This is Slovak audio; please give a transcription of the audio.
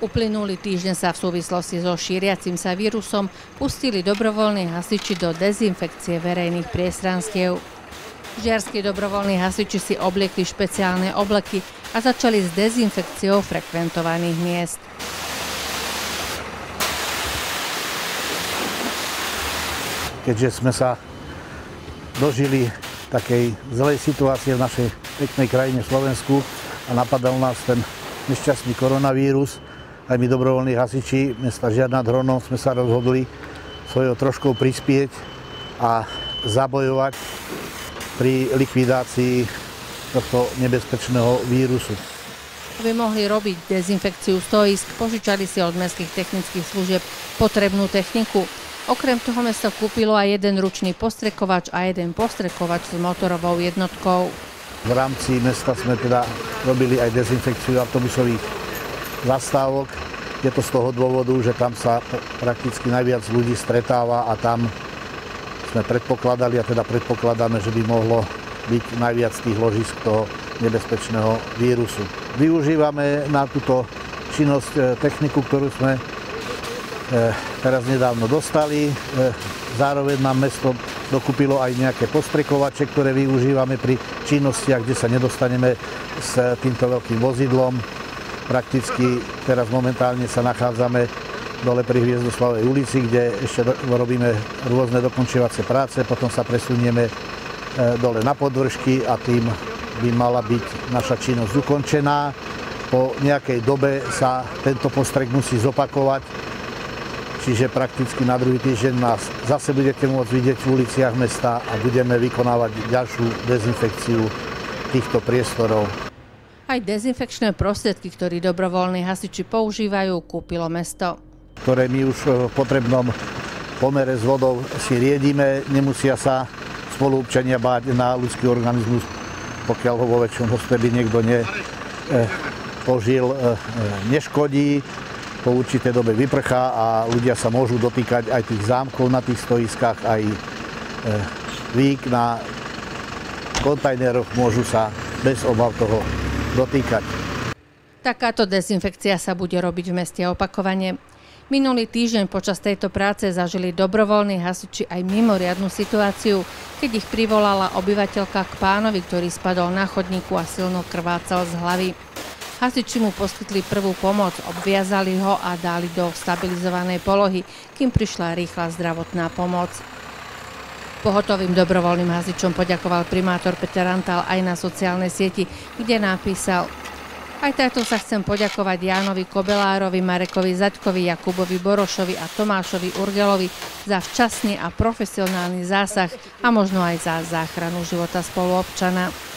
Uplynulý týždeň sa v súvislosti so šíriacim sa vírusom pustili dobrovoľní hasiči do dezinfekcie verejných priestranstiev. Žiarskí dobrovoľní hasiči si obliekli špeciálne obleky a začali s dezinfekciou frekventovaných miest. Keďže sme sa dožili takej zlej situácie v našej peknej krajine Slovensku a napadal nás ten nešťastný koronavírus, aj my dobrovoľní hasiči mesta Žiad nad Hronom sme sa rozhodli svojou troškou prispieť a zabojovať pri likvidácii tohto nebezpečného vírusu. Aby mohli robiť dezinfekciu stoisk, požičali si od mestských technických služieb potrebnú techniku. Okrem toho mesto kúpilo aj jeden ručný postrekovač a jeden postrekovač s motorovou jednotkou. V rámci mesta sme teda robili aj dezinfekciu autobusových zastávok. Je to z toho dôvodu, že tam sa prakticky najviac ľudí stretáva a tam sme predpokladali a teda predpokladáme, že by mohlo byť najviac tých ložisk toho nebezpečného vírusu. Využívame na túto činnosť e, techniku, ktorú sme e, teraz nedávno dostali. E, zároveň nám mesto dokúpilo aj nejaké postrekovače, ktoré využívame pri činnostiach, kde sa nedostaneme s týmto veľkým vozidlom Prakticky teraz momentálne sa nachádzame dole pri Hviezdoslavej ulici, kde ešte robíme rôzne dokončovacie práce, potom sa presunieme e, dole na podvršky a tým by mala byť naša činnosť ukončená. Po nejakej dobe sa tento postrek musí zopakovať, čiže prakticky na druhý týždeň nás zase budete môcť vidieť v uliciach mesta a budeme vykonávať ďalšiu dezinfekciu týchto priestorov. Aj dezinfekčné prostriedky, ktoré dobrovoľní hasiči používajú, kúpilo mesto. Ktoré my už v potrebnom pomere s vodou si riedime, nemusia sa spolupčania báť na ľudský organizmus, pokiaľ ho vo väčšom by niekto ne, eh, požil, eh, neškodí. Po určitej dobe vyprchá a ľudia sa môžu dotýkať aj tých zámkov na tých stoiskách, aj eh, vík na kontajneroch môžu sa bez obav toho dotýkať. Takáto dezinfekcia sa bude robiť v meste opakovane. Minulý týždeň počas tejto práce zažili dobrovoľní hasiči aj mimoriadnu situáciu, keď ich privolala obyvateľka k pánovi, ktorý spadol na chodníku a silno krvácal z hlavy. Hasiči mu poskytli prvú pomoc, obviazali ho a dali do stabilizovanej polohy, kým prišla rýchla zdravotná pomoc. Pohotovým dobrovoľným hasičom poďakoval primátor Peter Antal aj na sociálnej sieti, kde napísal aj takto sa chcem poďakovať Jánovi Kobelárovi, Marekovi Zaďkovi, Jakubovi Borošovi a Tomášovi Urgelovi za včasný a profesionálny zásah a možno aj za záchranu života spoluobčana.